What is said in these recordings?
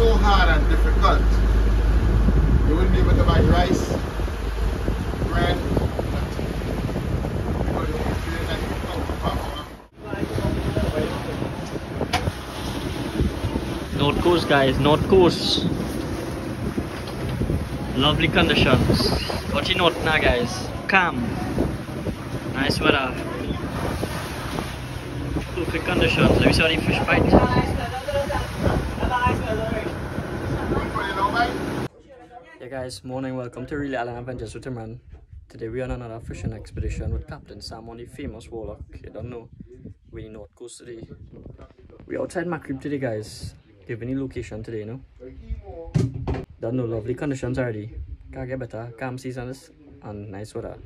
and difficult. You wouldn't be able to buy rice, bread. North Coast guys, North Coast. Lovely conditions. What you note now guys? Calm. Nice weather. Perfect conditions. Let me see how the fish bite. Hey guys, morning. Welcome to Reel Island Adventures with Imran. Today we are on another fishing expedition with Captain Sam on the famous Warlock. You don't know. We in North Coast today. We outside Macqueripe today guys. Giving the location today, you know. Don't know lovely conditions already. Can't get better. Calm seasons and nice weather.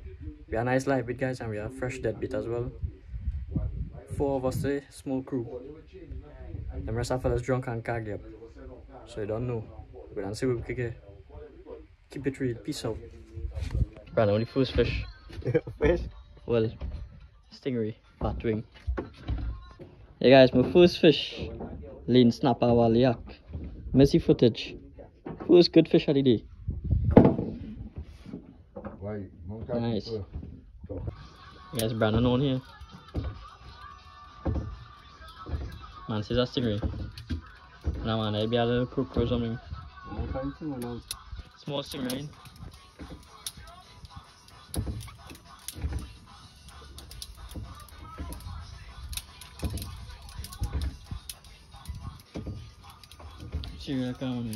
We are nice live bait guys and we are fresh dead bait as well. Four of us today, small crew. The rest of fellas drunk and can't get. So you don't know. We don't see what we can get. Keep it real. Peace out. Brandon, only first fish. Fish? Well, stingray, batwing. Hey guys, my first fish. Lean snapper waliak. Messy footage. First good fish of the day. Nice. Yes, Brandon on here. Man says that's stingray. Nah man, I maybe a little crook or something. Small stingray. Stingray come on.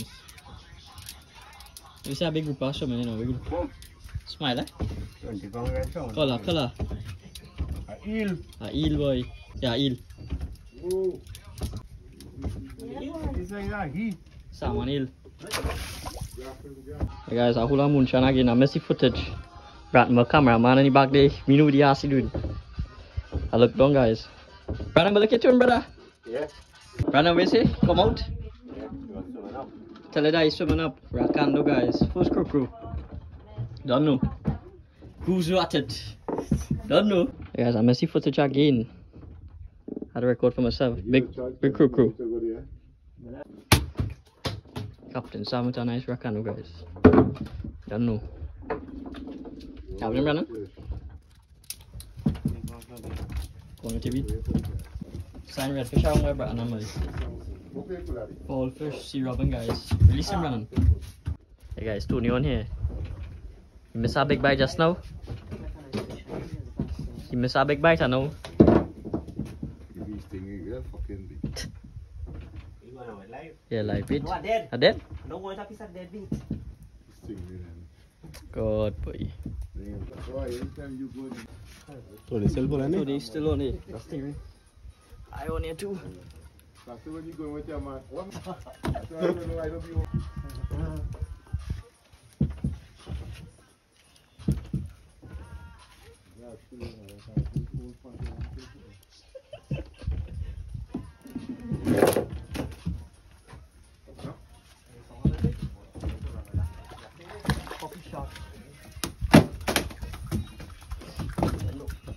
You see a big group you know, big group. Smile, eh? Color, color. Eel. Ah, eel boy. Yeah, eel. Oh. It's like that. He. Salmon eel. Hey guys, I hula moonshine again, a messy footage. Brought my cameraman in the back there. Me know what the ass he doing. I look down guys. Brandon, look at him, brother. Yeah. Brandon, where say? Come out. Yeah. Swimming up? Tell it that he's swimming up. Rakando guys. First crew crew. Don't know. Who's at it? Don't know. Hey guys, a messy footage again. Had to record for myself. Big, big crew crew. Captain Sam with a nice Rakando guys. Don't know. Have him, Brandon? Corner TV. Sign redfish out where Brandon boys. Ball fish, sea robin guys. Release him, Brandon. Hey guys, Tony on here. You miss a big bite just now? You miss a big bite, I know. Yeah, live bait. What, dead? A dead? No more talking about dead meat. God boy. So the cell phone, So they still on it. That's the I on here too. That's when you going with your man. That's why I don't know. I don't be.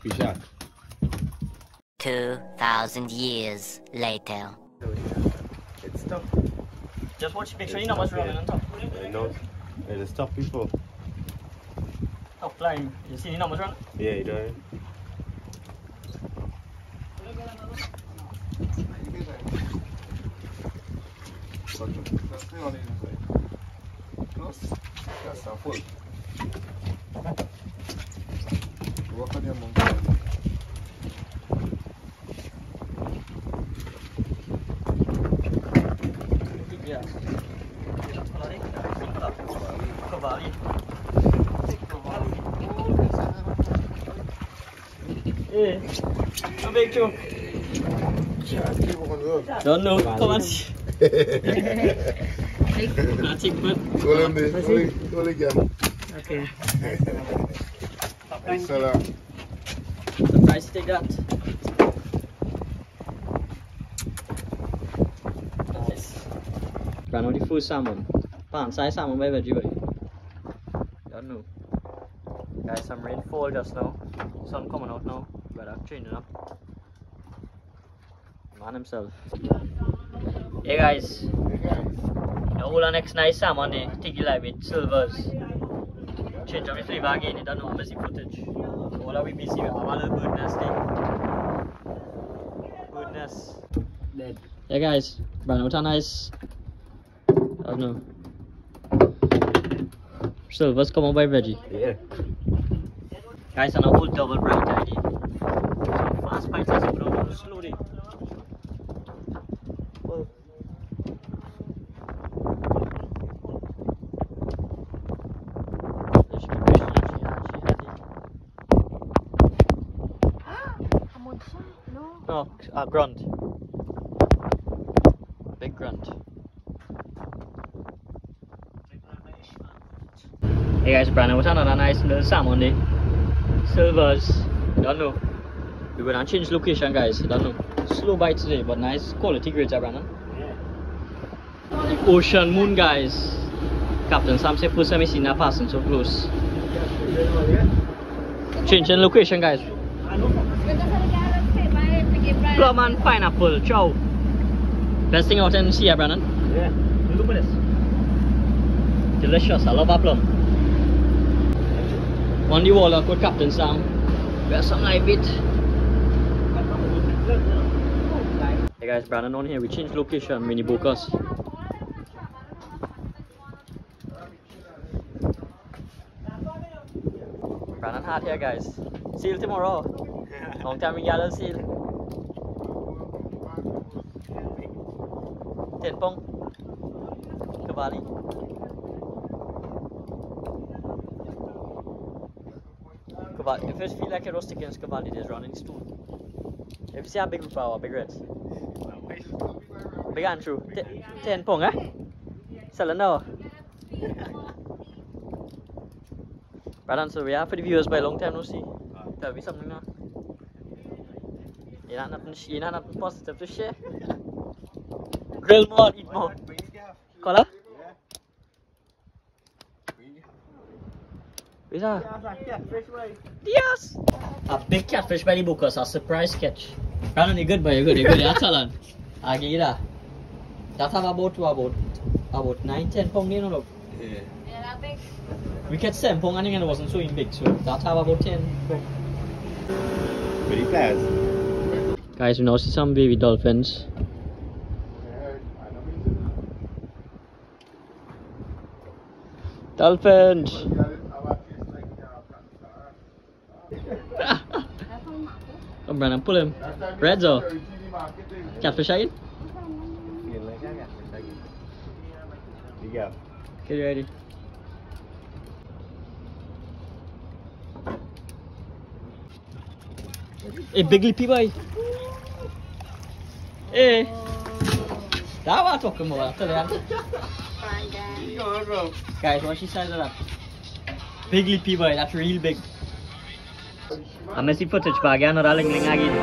Fish out. 2,000 years later. It's tough. Just watch, make sure you know what's running on top. I know. It's tough before. Top line. You see the numbers running? Yeah, you know. That's the only inside. Plus, that's a full. Work on your monkey. Yeah. Cavalli. Yeah. A big. Don't know. Come on. I take but Hold him there. Hold him. Hold him, girl. okay. Salam. Surprise take that. Nice. Ran out full salmon. Pan size salmon by veggie boy. Don't know. Guys, some rainfall just now. Sun coming out now. Weather changing up. Man himself. Hey guys, you know whole of next nice salmon there, Tiggy live with silvers. Change up the flavor again, don't know, messy footage. All of we busy, have a little bird nest thing. Bird nest. Dead. Yeah guys, Brian, what a nice, I don't know. Silvers come on by veggie. Yeah. Guys, and a whole double bright idea. Fast bites as go slowly. Well. There should be fish there. She had- she had it. No, uh, grunt. Big grunt. Hey guys, Brandon, what's another nice little salmon day? Silvers, don't know. We're gonna change location, guys. Don't know. Slow bite today, but nice quality grades, ah, Brandon. Ocean Moon, guys. Captain Sam said first time he seen that passing so close. Changing location, guys. Plum and pineapple, ciao. Best thing out in sea, ah, Brandon. Yeah. Look at this. Delicious, I love our plum. On the wall, with Captain Sam. We have some live bit. Hey guys, Brandon on here. We changed location, mini Bocas. Brandon hard here, guys. See you tomorrow. Long time we got a seal. Ten pong. Cavalli. Kebali. If it feel like a roast against Kebali, there's running stool. If you see a big power, big reds. Big Andrew. true. ten pong, eh? Selling now. Brandon, so we are for the viewers by long time no see. Tell me something now. You're not nothing, you're not nothing positive to share. Grill more, eat more. Color? Where's that? Yes! A big catfish by the Bocas, a surprise catch. Brandon, you're good, boy, you're good, you're good. That's all on. I'll give you that. That have about, about, about 9, 10 pound, you know, look. Yeah. We catch 7 pound and it wasn't so big, so that have about 10 pound. Very fast. Guys, we now see some baby dolphins. Dolphins! Come Brandon, pull him. Redzo. Catfish again? Feel got this. Yeah. Get ready. Hey, big lippy boy. Hey. That what I'm talking about. I'll tell you. Guys, watch the size of that. Big lippy boy, that's real big. I messy footage bag, I'm not ling ling again.